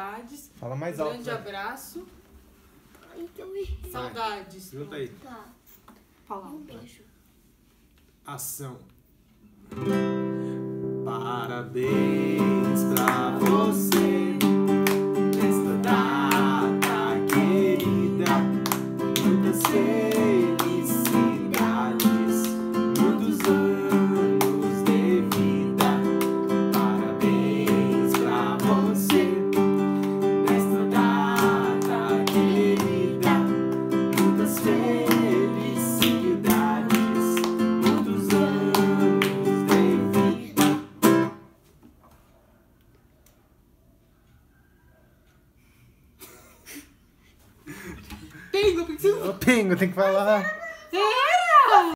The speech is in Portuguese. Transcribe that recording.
Saudades. Fala mais um alto. grande né? abraço. Então, Saudades. Junta aí. tá. Fala. Um beijo. Ação. Parabéns pra você nesta data querida. Muitas felicidades, Pingo, tem que falar. É!